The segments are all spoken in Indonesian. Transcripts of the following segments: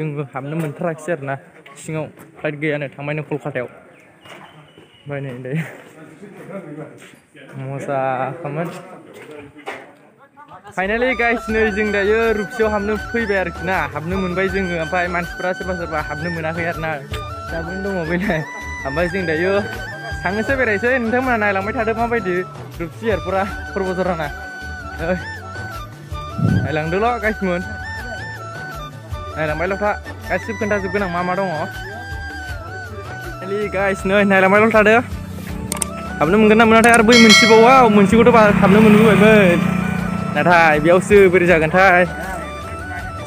ยังทำน้ำมันทรักเสร็จนะชิงเอาไปเกียร์เนี่ยทำไมนี่ยคุ้มค่าเท่าไมเนี่ยเดีมยวซาทำมัน finally guys เนี่ยจึงได้ยูรูปเชียวทำน้ำพุ่ยเบอร์นะทำน้ำมันไปจึงอภัยมันสปราสปาสปาทำน้ำมันอะไรนะทำมันต้องมาไปไหทำไปจึงได้ยูทางนี้ใช่ไปไหนใช่ทั้งมันอะไรเราไม่ทันได้มาไปดูรูปเซีย์ปุระปุระสระนะเฮ้ยไอหลังดูแล้ว guys เหมือน नायलांबाय लथा गासिबो खोन्थाजोबगोन आं मा मा दङ खालि गाइस नै नायलांबायल' थादो हाबनो मोनगोन ना मोनाथाय आरो बै मोनसेबावा मोनसेखौथ' हाबनो मोनबोबायमोन नाथाय बेयावसो बोरै जागोनथाय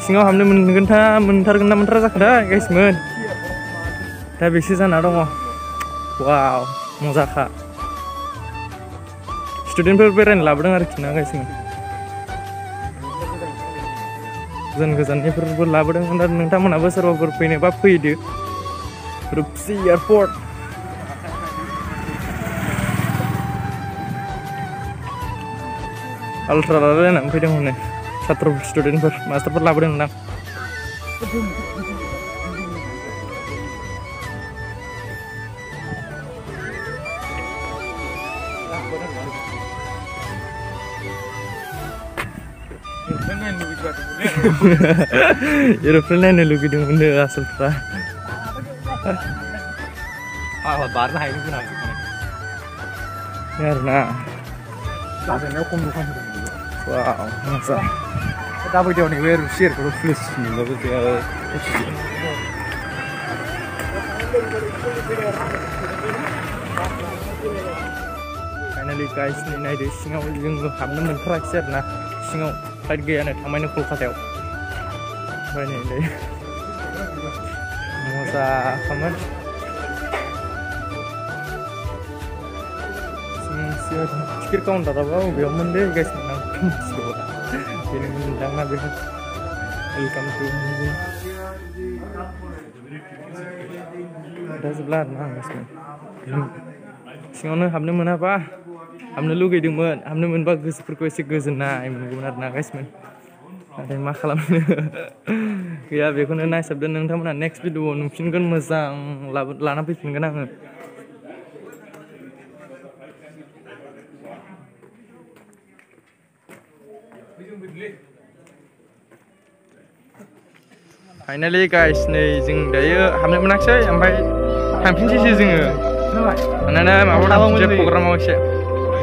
सिङाव हाबनो मोनगोनथा मोनथारगोन ना मोनथारा जाखोथाय गाइसमोन दा बेसो जाना दङ वाव मजाखा स्टुडेन्टफोर बेरायनो लाबोदों आरोखि ना गाइसमोन gezan gezan ini perlu berlabuh dengan dan nanti mana besar apa berpindah apa video Rupsi Airport Ultra lalu ya satu student per master per aeroplane ಲುಗಿದು ಮುಂದೆ ಸ್ವಲ್ಪ ಬಾರ್ನ ಯಾರನಾ दाबायदि हनै बे सेरखौल' फ्लेस मोनबाबो गैया फाइनालि गाइसनि नायदो सिङाव जों हाबनो मोनथाराखिसै आरो ना सिङाव kahit gaya na ang may nagpul kateo ba yun hindi mga sa kamar sikir kong tatapaw biyong mundi guys nang pinasura sinin mo nila nga biyong mas man sige mo pa amna lu gay demen amna men bag super kwesi gus na ay men gumnar na guys men ada yang mahal ya be kun na sabda nang thamna next video nu kin gan mazang lana pi kin gan Finally guys, nih jeng dayo hamil menak sih, sampai hampir sih jeng. Nana, mau tahu jepuk apa sih?